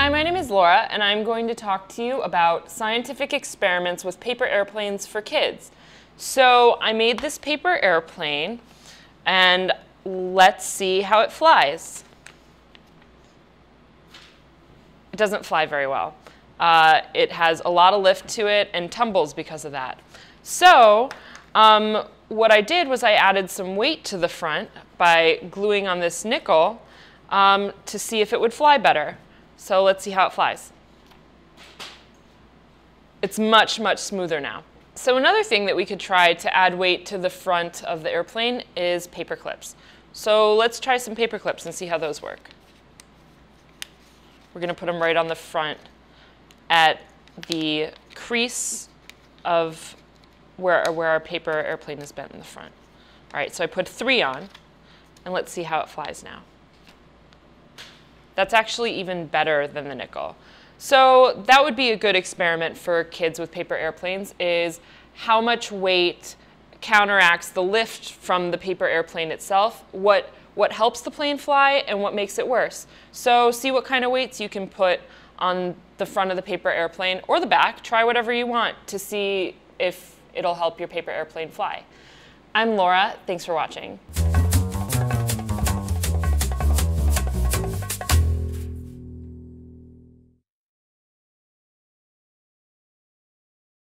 Hi, my name is Laura, and I'm going to talk to you about scientific experiments with paper airplanes for kids. So I made this paper airplane, and let's see how it flies. It doesn't fly very well. Uh, it has a lot of lift to it and tumbles because of that. So um, what I did was I added some weight to the front by gluing on this nickel um, to see if it would fly better. So let's see how it flies. It's much, much smoother now. So another thing that we could try to add weight to the front of the airplane is paper clips. So let's try some paper clips and see how those work. We're going to put them right on the front at the crease of where, where our paper airplane is bent in the front. All right, so I put three on, and let's see how it flies now. That's actually even better than the nickel. So that would be a good experiment for kids with paper airplanes is how much weight counteracts the lift from the paper airplane itself, what, what helps the plane fly and what makes it worse. So see what kind of weights you can put on the front of the paper airplane or the back. Try whatever you want to see if it'll help your paper airplane fly. I'm Laura. Thanks for watching.